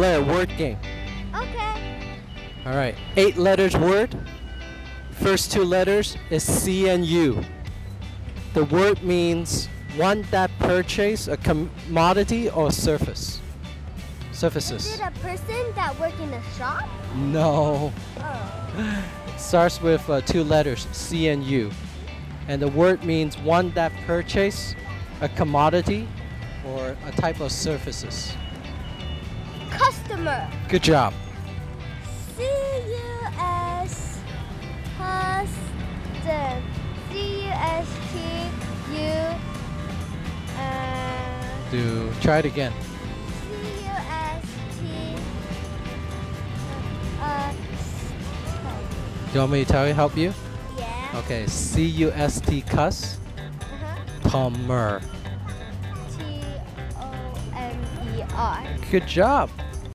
word game. Okay. All right. Eight letters word. First two letters is C and U. The word means one that purchase a commodity or surface. Surfaces. Is it a person that work in a shop? No. Oh. Starts with uh, two letters, C and U. And the word means one that purchase a commodity or a type of surfaces. Customer. Good job. C U S custom. C U S T U. Uh, Do try it again. C U S T. Uh. Do you want me to tell you, help you? Yeah. Okay, C U S T cus Uh-huh. Tomer. T O M E R. Good job.